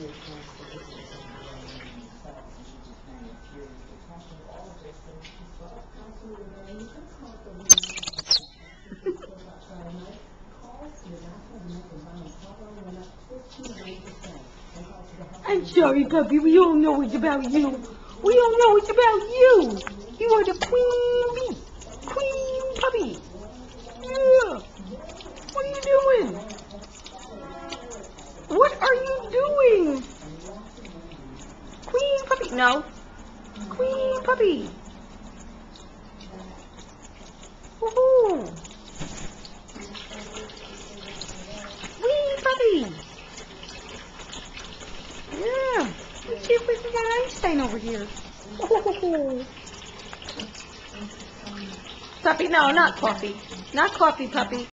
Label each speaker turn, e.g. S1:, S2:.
S1: I'm sorry, puppy. We all know it's about you. We all know it's about you. You are the queen bee. Queen puppy. Yeah. What are you doing? What are you doing? Queen puppy. No. Queen puppy. Woohoo. Queen puppy. Yeah. Let's see if we can get Einstein over here. Oh. Puppy, no, not coffee. Not coffee, puppy.